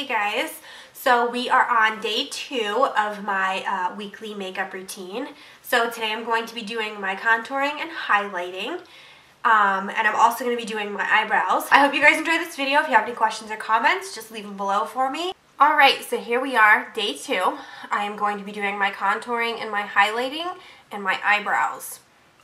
Hey guys, so we are on day two of my uh, weekly makeup routine. So today I'm going to be doing my contouring and highlighting. Um, and I'm also going to be doing my eyebrows. I hope you guys enjoyed this video. If you have any questions or comments, just leave them below for me. Alright, so here we are, day two. I am going to be doing my contouring and my highlighting and my eyebrows.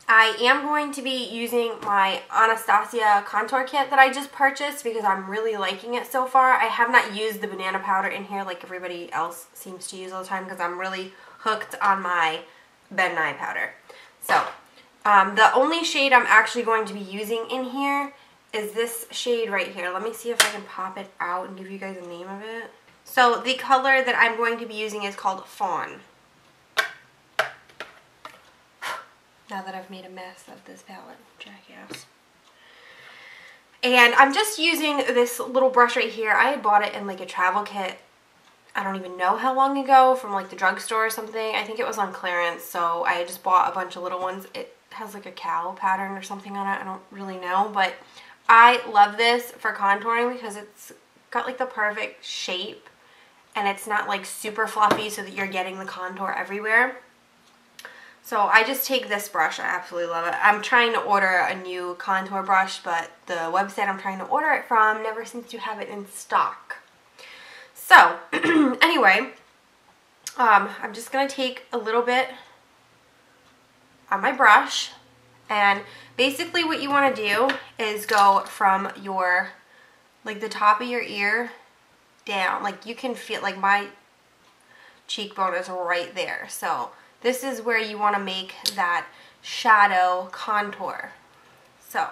I am going to be using my Anastasia contour kit that I just purchased because I'm really liking it so far. I have not used the banana powder in here like everybody else seems to use all the time because I'm really hooked on my Ben Nye powder. So, um, the only shade I'm actually going to be using in here is this shade right here. Let me see if I can pop it out and give you guys a name of it. So, the color that I'm going to be using is called Fawn. Now that I've made a mess of this palette, jackass. And I'm just using this little brush right here. I bought it in like a travel kit, I don't even know how long ago, from like the drugstore or something. I think it was on clearance, so I just bought a bunch of little ones. It has like a cow pattern or something on it, I don't really know, but I love this for contouring because it's got like the perfect shape and it's not like super fluffy so that you're getting the contour everywhere. So I just take this brush. I absolutely love it. I'm trying to order a new contour brush, but the website I'm trying to order it from never seems to have it in stock. So, anyway, um, I'm just going to take a little bit on my brush. And basically what you want to do is go from your, like the top of your ear down. Like you can feel, like my cheekbone is right there. So this is where you want to make that shadow contour. So,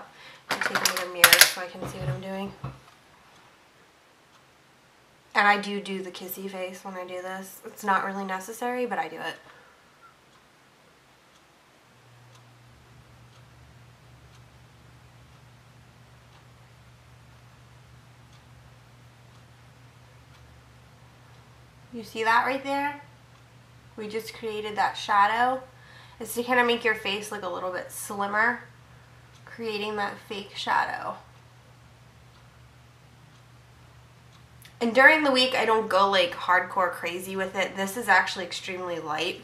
I'm taking a mirror so I can see what I'm doing. And I do do the kissy face when I do this. It's not really necessary, but I do it. You see that right there? We just created that shadow is to kind of make your face look a little bit slimmer, creating that fake shadow. And during the week, I don't go like hardcore crazy with it. This is actually extremely light.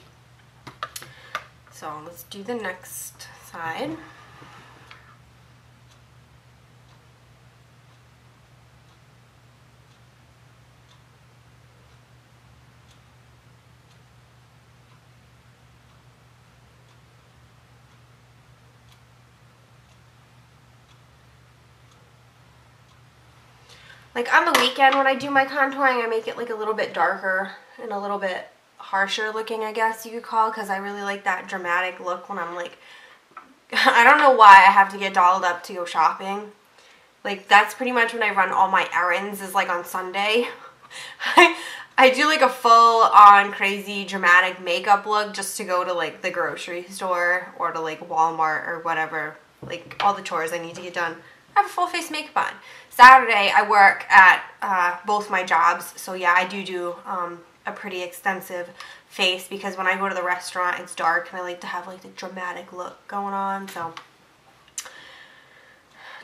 So let's do the next side. Like on the weekend when I do my contouring, I make it like a little bit darker and a little bit harsher looking, I guess you could call, because I really like that dramatic look when I'm like, I don't know why I have to get dolled up to go shopping. Like that's pretty much when I run all my errands is like on Sunday. I, I do like a full on crazy dramatic makeup look just to go to like the grocery store or to like Walmart or whatever. Like all the chores I need to get done. Have a full face makeup on. Saturday I work at uh, both my jobs, so yeah, I do do um, a pretty extensive face because when I go to the restaurant it's dark and I like to have like the dramatic look going on, so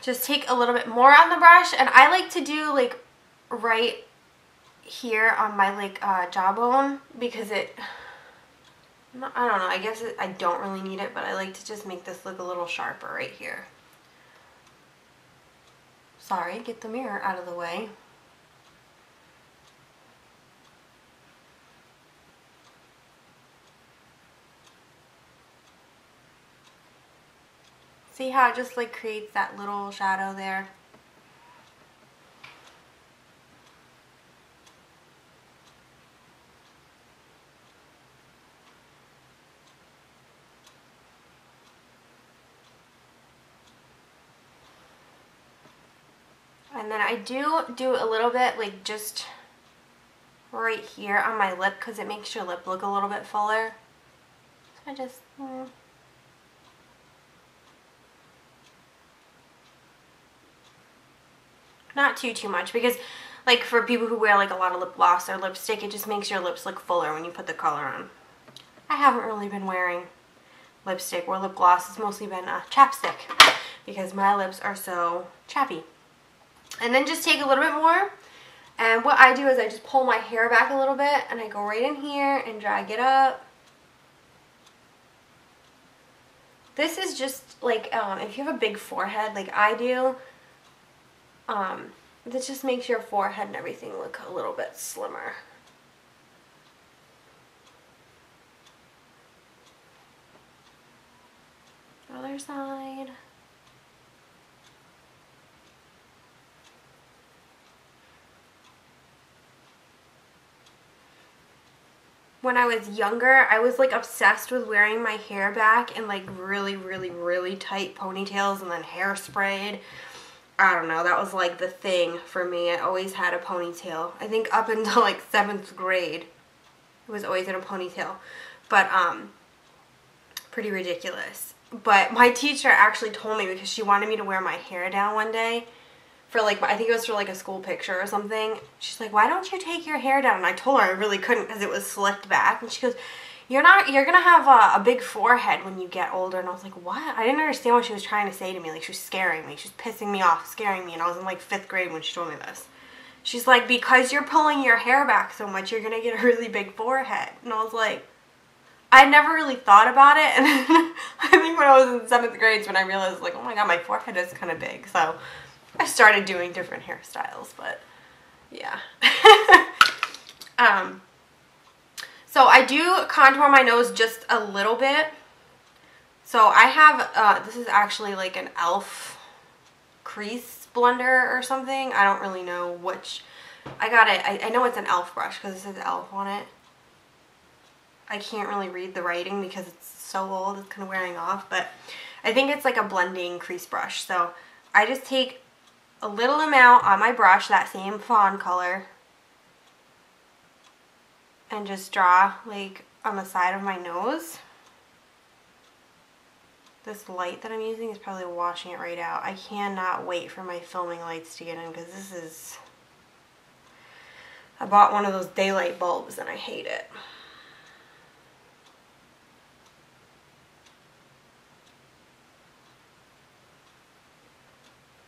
just take a little bit more on the brush and I like to do like right here on my like uh, jawbone because it I don't know I guess it, I don't really need it but I like to just make this look a little sharper right here Sorry, get the mirror out of the way. See how it just like creates that little shadow there? Then I do do a little bit like just right here on my lip because it makes your lip look a little bit fuller. So I just... Mm. Not too, too much because like for people who wear like a lot of lip gloss or lipstick, it just makes your lips look fuller when you put the color on. I haven't really been wearing lipstick or lip gloss. It's mostly been a chapstick because my lips are so chappy. And then just take a little bit more And what I do is I just pull my hair back a little bit and I go right in here and drag it up. This is just like, um, if you have a big forehead like I do, um, this just makes your forehead and everything look a little bit slimmer. Other side. When I was younger, I was like obsessed with wearing my hair back in like really, really, really tight ponytails and then hairsprayed. I don't know, that was like the thing for me. I always had a ponytail. I think up until like seventh grade, it was always in a ponytail. But, um, pretty ridiculous. But my teacher actually told me because she wanted me to wear my hair down one day for like, I think it was for like a school picture or something. She's like, why don't you take your hair down? And I told her I really couldn't because it was slicked back. And she goes, you're not, you're going to have a, a, big forehead when you get older. And I was like, what? I didn't understand what she was trying to say to me. Like she was scaring me. She was pissing me off, scaring me. And I was in like fifth grade when she told me this. She's like, because you're pulling your hair back so much, you're going to get a really big forehead. And I was like, I never really thought about it. And I think when I was in seventh grade when I realized like, oh my God, my forehead is kind of big. So I started doing different hairstyles, but yeah. um, so I do contour my nose just a little bit. So I have, uh, this is actually like an e.l.f. crease blender or something. I don't really know which. I got it. I, I know it's an e.l.f. brush because it says e.l.f. on it. I can't really read the writing because it's so old. It's kind of wearing off. But I think it's like a blending crease brush. So I just take a little amount on my brush, that same fawn color, and just draw like on the side of my nose. This light that I'm using is probably washing it right out. I cannot wait for my filming lights to get in because this is... I bought one of those daylight bulbs and I hate it.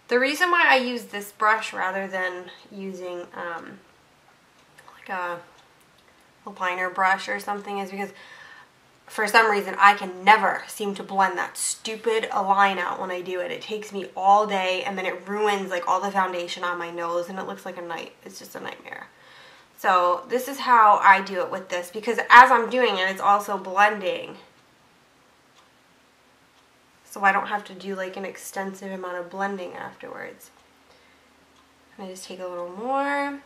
The reason why I use this brush rather than using um, like a, a liner brush or something is because for some reason I can never seem to blend that stupid line out when I do it. It takes me all day and then it ruins like all the foundation on my nose and it looks like a night. It's just a nightmare. So this is how I do it with this because as I'm doing it, it's also blending so I don't have to do like an extensive amount of blending afterwards. And I just take a little more.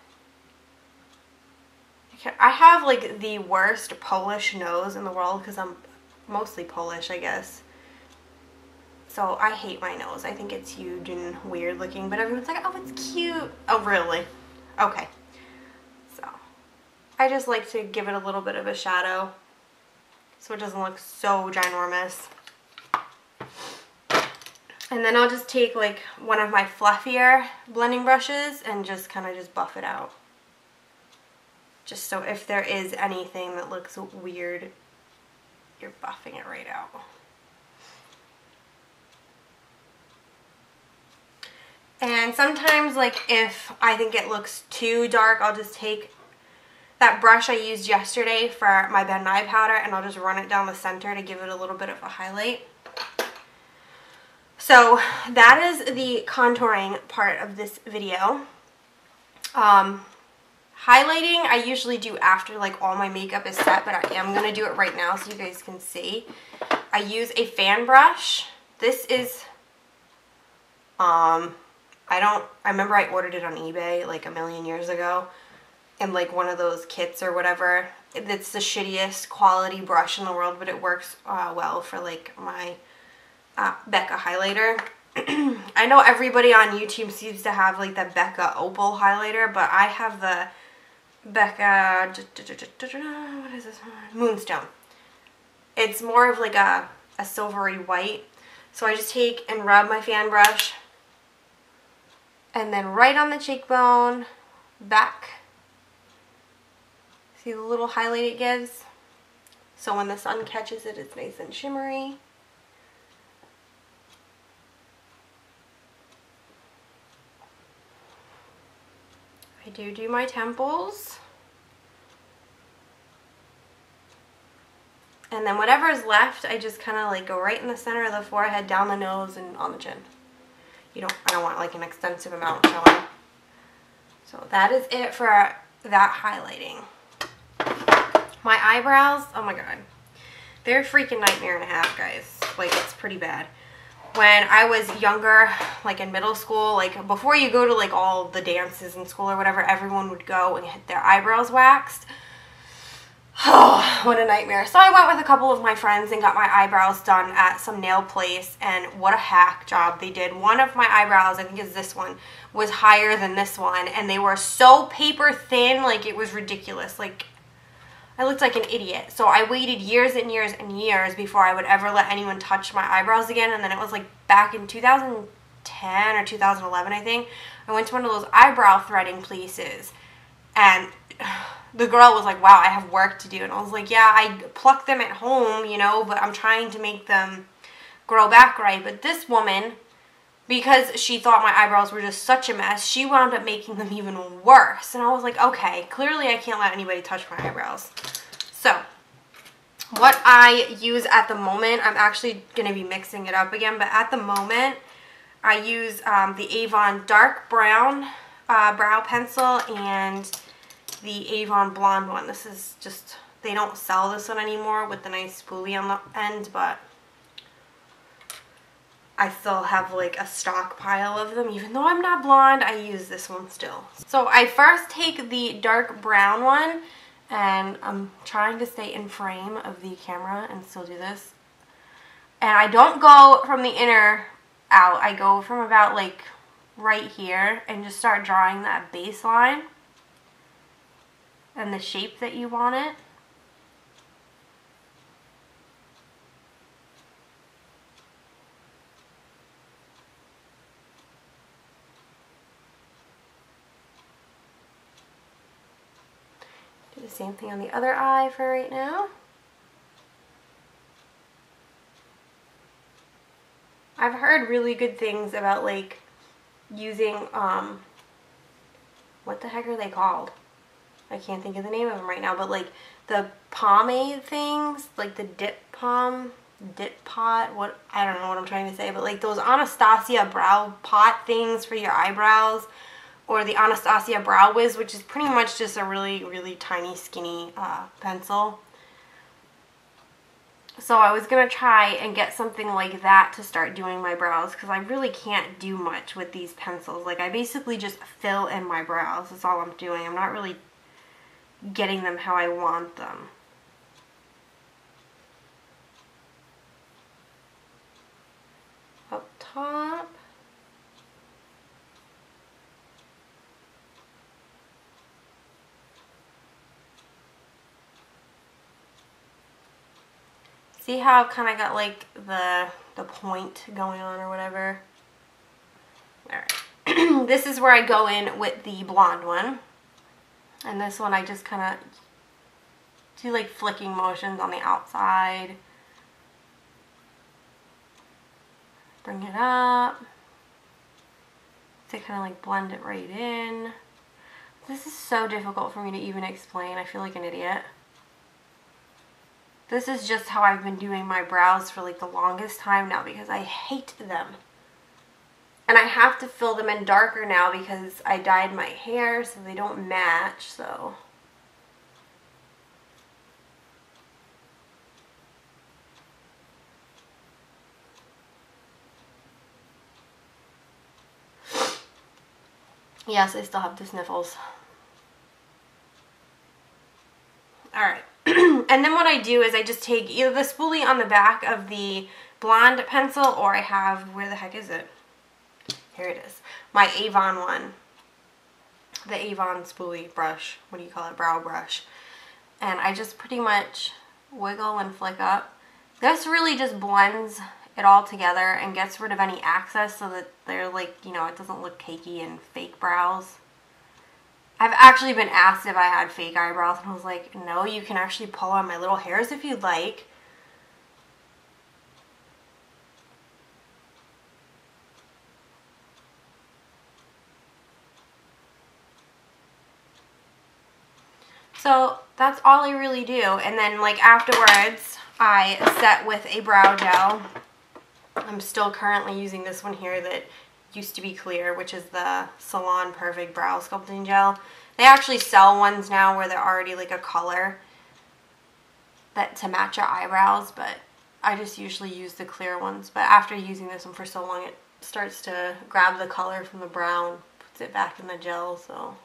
I have like the worst Polish nose in the world because I'm mostly Polish, I guess. So I hate my nose. I think it's huge and weird looking, but everyone's like, oh, it's cute. Oh, really? Okay. So I just like to give it a little bit of a shadow so it doesn't look so ginormous. And then I'll just take like one of my fluffier blending brushes and just kind of just buff it out. Just so if there is anything that looks weird, you're buffing it right out. And sometimes like if I think it looks too dark, I'll just take that brush I used yesterday for my Ben Nye powder and I'll just run it down the center to give it a little bit of a highlight. So that is the contouring part of this video. Um, highlighting I usually do after like all my makeup is set, but I am going to do it right now so you guys can see. I use a fan brush. This is, um, I don't, I remember I ordered it on eBay like a million years ago in like one of those kits or whatever. It's the shittiest quality brush in the world, but it works uh, well for like my uh, Becca highlighter. I know everybody on YouTube seems to have like the Becca Opal highlighter, but I have the Becca, what is this Moonstone. It's more of like a, a silvery white. So I just take and rub my fan brush and then right on the cheekbone, back. See the little highlight it gives? So when the sun catches it, it's nice and shimmery. Do do my temples. And then whatever is left, I just kind of like go right in the center of the forehead, down the nose, and on the chin. You don't, I don't want like an extensive amount showing. So that is it for that highlighting. My eyebrows, oh my god. They're a freaking nightmare and a half, guys. Like, it's pretty bad. When I was younger, like in middle school, like before you go to like all the dances in school or whatever, everyone would go and get their eyebrows waxed. Oh, what a nightmare. So I went with a couple of my friends and got my eyebrows done at some nail place and what a hack job they did. One of my eyebrows, I think is this one, was higher than this one and they were so paper thin, like it was ridiculous. Like I looked like an idiot. So I waited years and years and years before I would ever let anyone touch my eyebrows again and then it was like back in 2010 or 2011 I think. I went to one of those eyebrow threading places and the girl was like, wow, I have work to do. And I was like, yeah, I pluck them at home, you know, but I'm trying to make them grow back right. But this woman, because she thought my eyebrows were just such a mess, she wound up making them even worse. And I was like, okay, clearly I can't let anybody touch my eyebrows. So, what I use at the moment, I'm actually going to be mixing it up again, but at the moment, I use um, the Avon Dark Brown uh, Brow Pencil and the Avon Blonde one. This is just, they don't sell this one anymore with the nice spoolie on the end, but I still have like a stockpile of them. Even though I'm not blonde, I use this one still. So I first take the dark brown one and I'm trying to stay in frame of the camera and still do this. And I don't go from the inner out. I go from about like right here and just start drawing that baseline and the shape that you want it. Same thing on the other eye for right now. I've heard really good things about like using um what the heck are they called? I can't think of the name of them right now, but like the pomade things, like the dip palm, dip pot, what, I don't know what I'm trying to say, but like those Anastasia brow pot things for your eyebrows, or the Anastasia Brow Wiz, which is pretty much just a really, really tiny, skinny uh, pencil. So I was going to try and get something like that to start doing my brows because I really can't do much with these pencils. Like I basically just fill in my brows. That's all I'm doing. I'm not really getting them how I want them. Up top. See how I've kind of got like the, the point going on or whatever? Alright. this is where I go in with the blonde one. And this one I just kind of do like flicking motions on the outside. Bring it up. To kind of like blend it right in. This is so difficult for me to even explain. I feel like an idiot. This is just how I've been doing my brows for like the longest time now because I hate them. And I have to fill them in darker now because I dyed my hair so they don't match, so... Yes, I still have the sniffles. Alright. And then what I do is I just take either the spoolie on the back of the blonde pencil or I have, where the heck is it? Here it is. My Avon one. The Avon spoolie brush. What do you call it? Brow brush. And I just pretty much wiggle and flick up. This really just blends it all together and gets rid of any excess so that they're like, you know, it doesn't look cakey and fake brows. I've actually been asked if I had fake eyebrows and I was like, no, you can actually pull on my little hairs if you'd like. So that's all I really do. And then like afterwards, I set with a brow gel. I'm still currently using this one here that used to be clear, which is the Salon Perfect Brow Sculpting Gel. They actually sell ones now where they're already like a color that to match your eyebrows, but I just usually use the clear ones. But after using this one for so long, it starts to grab the color from the brown, puts it back in the gel, so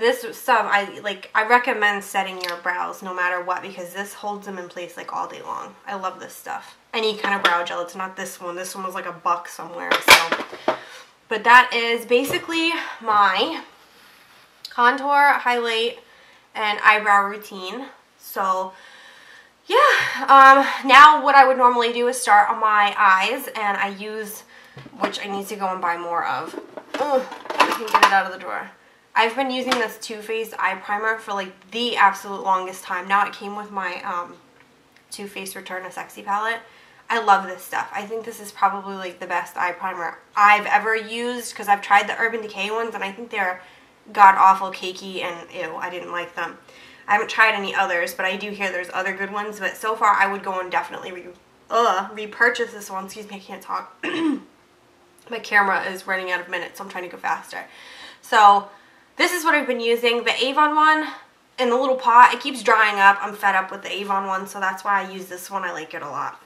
this stuff I like I recommend setting your brows no matter what because this holds them in place like all day long. I love this stuff. Any kind of brow gel. It's not this one. This one was like a buck somewhere. So but that is basically my contour, highlight, and eyebrow routine. So yeah, um, now what I would normally do is start on my eyes and I use, which I need to go and buy more of. Ugh, I can get it out of the drawer. I've been using this Too Faced eye primer for like the absolute longest time. Now it came with my um, Too Faced Return to Sexy palette. I love this stuff. I think this is probably like the best eye primer I've ever used because I've tried the Urban Decay ones and I think they're god awful cakey and ew, I didn't like them. I haven't tried any others, but I do hear there's other good ones. But so far, I would go and definitely re uh, repurchase this one. Excuse me, I can't talk. My camera is running out of minutes, so I'm trying to go faster. So this is what I've been using. The Avon one in the little pot, it keeps drying up. I'm fed up with the Avon one, so that's why I use this one. I like it a lot.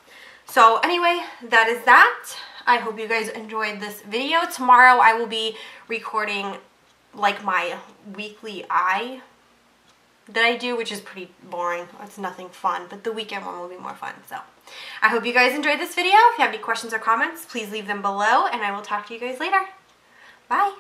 So anyway, that is that. I hope you guys enjoyed this video. Tomorrow I will be recording like my weekly eye that I do, which is pretty boring. It's nothing fun, but the weekend one will be more fun. So I hope you guys enjoyed this video. If you have any questions or comments, please leave them below, and I will talk to you guys later. Bye.